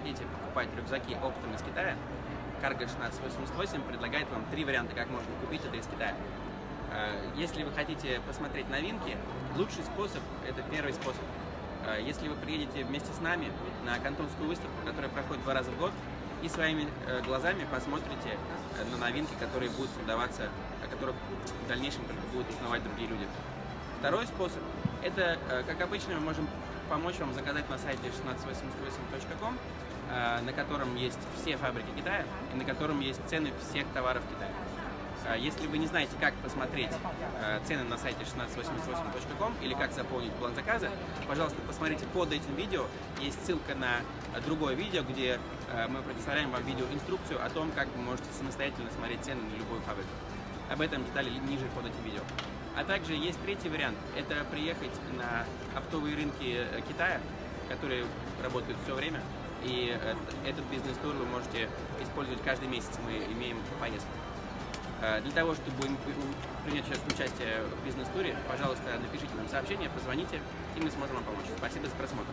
хотите покупать рюкзаки оптом из Китая, Cargo 1688 предлагает вам три варианта, как можно купить это из Китая. Э, если вы хотите посмотреть новинки, лучший способ – это первый способ. Э, если вы приедете вместе с нами на кантонскую выставку, которая проходит два раза в год, и своими э, глазами посмотрите на новинки, которые будут продаваться, о которых в дальнейшем будут узнавать другие люди. Второй способ – это, как обычно, мы можем помочь вам заказать на сайте 1688.com, на котором есть все фабрики Китая и на котором есть цены всех товаров Китая. А если вы не знаете, как посмотреть э, цены на сайте 1688.com или как заполнить план заказа, пожалуйста, посмотрите под этим видео. Есть ссылка на другое видео, где э, мы предоставляем вам видеоинструкцию о том, как вы можете самостоятельно смотреть цены на любую фабрику. Об этом детали ниже под этим видео. А также есть третий вариант. Это приехать на оптовые рынки э, Китая, которые работают все время. И этот бизнес-тур вы можете использовать каждый месяц. Мы имеем поездку. Э, для того, чтобы принять участие в бизнес-туре, пожалуйста, напишите нам сообщение, позвоните, и мы сможем вам помочь. Спасибо за просмотр.